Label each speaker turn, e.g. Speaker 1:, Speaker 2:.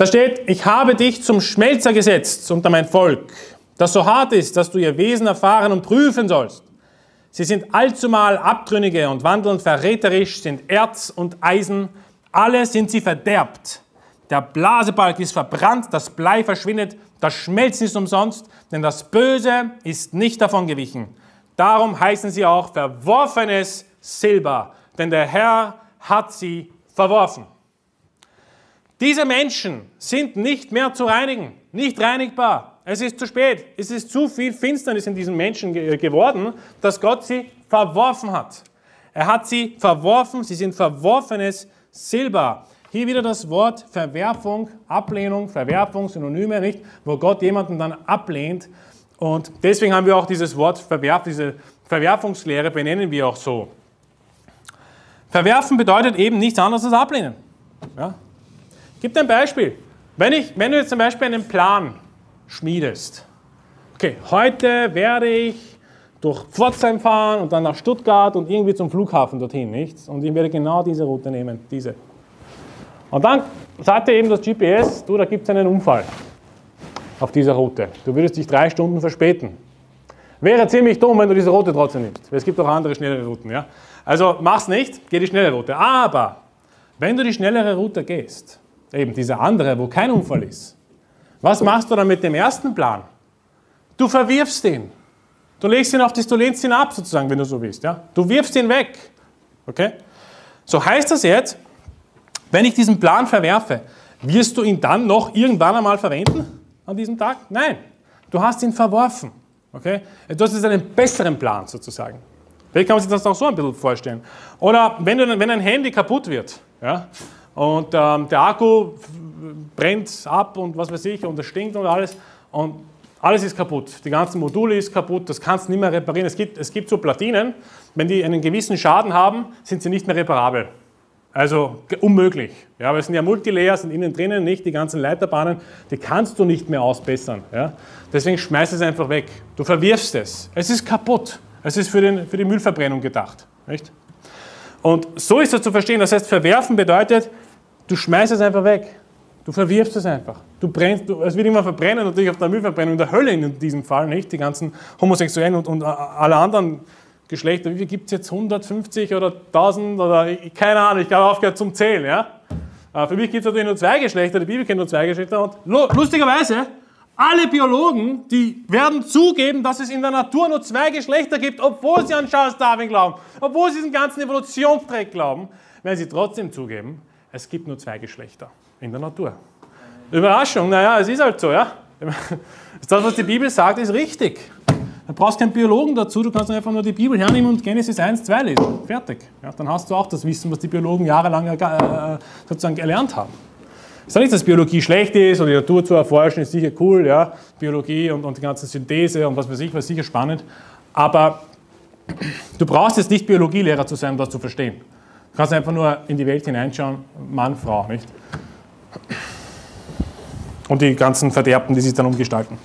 Speaker 1: Da steht, ich habe dich zum Schmelzer gesetzt unter mein Volk, das so hart ist, dass du ihr Wesen erfahren und prüfen sollst. Sie sind allzumal Abtrünnige und wandeln verräterisch, sind Erz und Eisen, alle sind sie verderbt. Der Blasebalg ist verbrannt, das Blei verschwindet, das Schmelzen ist umsonst, denn das Böse ist nicht davon gewichen. Darum heißen sie auch verworfenes Silber, denn der Herr hat sie verworfen. Diese Menschen sind nicht mehr zu reinigen, nicht reinigbar. Es ist zu spät. Es ist zu viel Finsternis in diesen Menschen geworden, dass Gott sie verworfen hat. Er hat sie verworfen, sie sind verworfenes Silber. Hier wieder das Wort Verwerfung, Ablehnung, Verwerfung, Synonyme, nicht? Wo Gott jemanden dann ablehnt. Und deswegen haben wir auch dieses Wort Verwerf, diese Verwerfungslehre benennen wir auch so. Verwerfen bedeutet eben nichts anderes als ablehnen. Ja? Gebe dir ein Beispiel. Wenn, ich, wenn du jetzt zum Beispiel einen Plan schmiedest, okay, heute werde ich durch Pforzheim fahren und dann nach Stuttgart und irgendwie zum Flughafen dorthin, nichts? Und ich werde genau diese Route nehmen, diese. Und dann sagt dir eben das GPS, du, da gibt es einen Unfall auf dieser Route. Du würdest dich drei Stunden verspäten. Wäre ziemlich dumm, wenn du diese Route trotzdem nimmst. Es gibt auch andere schnellere Routen. Ja? Also mach's nicht, geh die schnelle Route. Aber wenn du die schnellere Route gehst, eben diese andere, wo kein Unfall ist, was machst du dann mit dem ersten Plan? Du verwirfst ihn. Du legst ihn auf das, du lehnst ihn ab, sozusagen, wenn du so willst. Ja? Du wirfst ihn weg. Okay? So heißt das jetzt, wenn ich diesen Plan verwerfe, wirst du ihn dann noch irgendwann einmal verwenden an diesem Tag? Nein, du hast ihn verworfen. Okay? Du hast jetzt einen besseren Plan sozusagen. Vielleicht kann man sich das auch so ein bisschen vorstellen. Oder wenn, du, wenn ein Handy kaputt wird ja, und ähm, der Akku brennt ab und was weiß ich und es stinkt und alles und alles ist kaputt. Die ganzen Module ist kaputt, das kannst du nicht mehr reparieren. Es gibt, es gibt so Platinen, wenn die einen gewissen Schaden haben, sind sie nicht mehr reparabel. Also unmöglich. Ja, weil es sind ja Multilayer, sind innen drinnen nicht, die ganzen Leiterbahnen, die kannst du nicht mehr ausbessern. Ja? Deswegen schmeiß es einfach weg. Du verwirfst es. Es ist kaputt. Es ist für, den, für die Müllverbrennung gedacht. Nicht? Und so ist das zu verstehen. Das heißt, verwerfen bedeutet, du schmeißt es einfach weg. Du verwirfst es einfach. Du brennst, du, es wird immer verbrennen, natürlich auf der Müllverbrennung, in der Hölle in diesem Fall, nicht? Die ganzen Homosexuellen und, und alle anderen Geschlechter, wie viel gibt es jetzt? 150 oder 1000 oder keine Ahnung, ich habe aufgehört zum Zählen. Ja? Äh, für mich gibt es natürlich nur zwei Geschlechter, die Bibel kennt nur zwei Geschlechter und lustigerweise, alle Biologen, die werden zugeben, dass es in der Natur nur zwei Geschlechter gibt, obwohl sie an Charles Darwin glauben, obwohl sie diesen ganzen Evolutionstreck glauben, werden sie trotzdem zugeben, es gibt nur zwei Geschlechter in der Natur. Überraschung, naja, es ist halt so, ja. Das, was die Bibel sagt, ist richtig. Du brauchst keinen Biologen dazu, du kannst einfach nur die Bibel hernehmen und Genesis 1, 2 lesen. Fertig. Ja, dann hast du auch das Wissen, was die Biologen jahrelang äh, sozusagen erlernt haben. Ich sage nicht, dass Biologie schlecht ist und die Natur zu erforschen ist sicher cool, ja, Biologie und, und die ganze Synthese und was weiß ich, was sicher spannend. Aber du brauchst jetzt nicht Biologielehrer zu sein, um das zu verstehen. Du kannst einfach nur in die Welt hineinschauen, Mann, Frau, nicht? Und die ganzen Verderbten, die sich dann umgestalten.